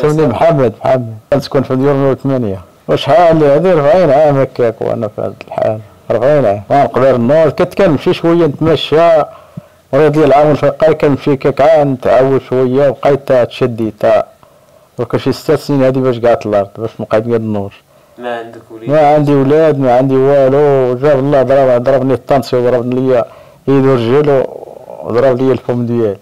سمي محمد محمد. تكون في ديور 108 وشحال هذه 40 عام هكاك وأنا في هذا الحال. 40 عام ما نقدر نوض. كنت كنمشي شوية نتمشى. وريت لي العام الفقاي كنمشي كيك عام نتعود شوية. وبقيت تشدي تا. دوكا شي ست سنين هادي باش قعدت الأرض باش نبقى ديال النور ما عندك وليد. ما عندي ولاد ما عندي والو. جاب الله ضرب ضربني الطنسي وضرب لي يدو رجلو وضرب لي الفم ديالي.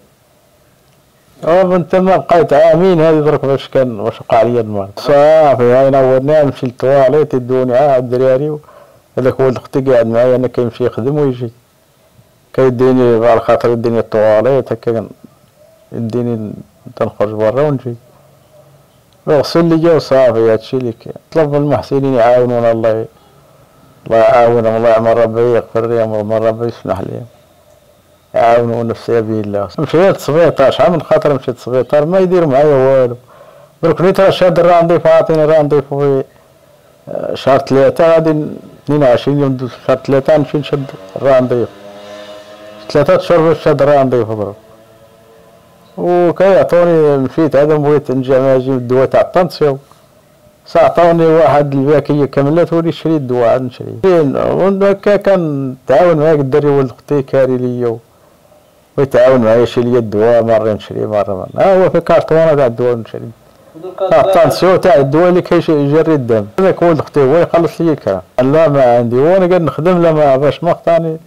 ومن تما بقيت عامين هذه؟ درك باش كان واش وقع لي المرض صافي هاي نورنا نمشي للطواليت يدوني عاد الدراري هذاك ولد أختي قاعد معايا أنا كيمشي يخدم ويجي. كيديني على خاطر يديني الطواليت هكا يديني تنخرج برا ونجي. غسل لي جا وصافي هادشي اللي طلب من المحسنين يعاونونا الله الله يعاونهم الله يعمر ربي يغفر لهم ربي يسمح لهم. يعاونونا في سبيل الله مشيت سبيطار شحال من خاطر مشيت سبيطار ما يديروا معايا والو. درك نيت راه شاد rendez-vous عاطيني rendez-vous في آه، شهر ثلاثة غادي 22 يوم دوز شهر ثلاثة نمشي نشد rendez-vous. ثلاثة أشهر باش شاد rendez-vous درك وكيعطوني مشيت هذا بغيت نجي نجيب الدواء تاع ال tension ساعطوني واحد الباكية كملت ولي شريت الدواء عاد نشري فين هكا كنتعاون معاك الدري ولد أختي كاري ليا. ويتعاون معايا يشري لي الدواء مرة نشري مرة مرة ها هو في كارطونة تاع الدواء نشري. الطنسيون تاع الدواء اللي كيجري الدم. هذاك ولد أختي هو يخلص لي الكلام. لا ما عندي وأنا قاعد نخدم لا ما باش ما قطعني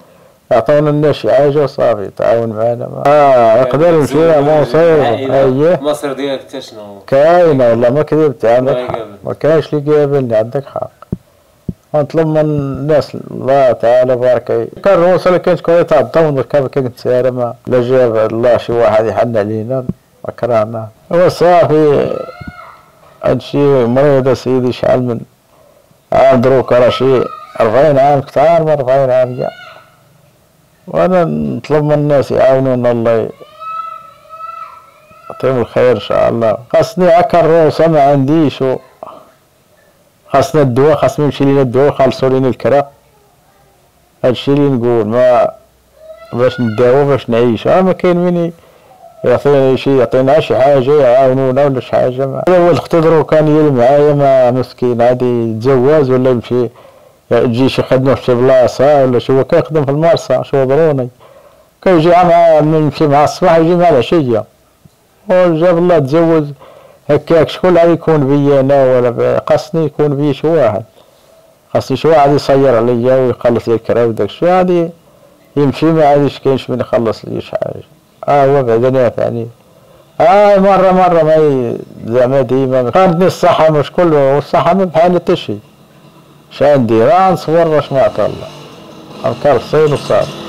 يعطونا الناس شي حاجة وصافي تعاون معنا. ما. آه يقدر يمشي لا مو صغير أييه. مصر ديالك حتى شنو كاينة والله ما كذبت عندك حق. ما كاينش اللي قابلني عندك حق. ونطلب من الناس. الله تعالى بارك. كان الوصل كانت كويس تاع الضمن كان كنت سيارة ما لا جاب الله شي واحد يحن علينا ما كرهنا وصافي هادشي مريض سيدي شحال من عام دروك راه شي أربعين عام كتار من أربعين عام جا. وأنا نطلب من الناس يعاونونا. الله يعطيهم الخير إن شاء الله. خاصني الروسه ما عنديش خاصنا الدواء خاصني يمشي لينا الدواء يخلصوا لينا الكرا. هادشي اللي نقول ما باش نداوى باش نعيش آه ما كاين وين يعطينا شي يعطينا شي حاجة يعاونونا ولا شي حاجة. ما هو الاخت كان هي معايا ما مسكين عادي يتزوج ولا يمشي يجي شي خدمة في شي بلاصة ولا شي هو كيخدم في المرسى شو ضروني كيجي مع يمشي مع الصباح يجي مع العشية. وجاب الله تزوج. هكاك شكون غادي يكون بيا أنا ولا خاصني يكون بيا شي واحد. خاصني شي واحد يصير عليا ويخلص لي الكرا وداك الشيء. غادي يمشي ما عادش كاينش من يخلص لي شي حاجة. آه هو بعدا نافعني. آه مرة مرة ما زعما ديما كانتني الصحة مش كله والصحة ما بحال حتى شي. شا ندير آه نصبر باش ما عطا الله نكرسين وصافي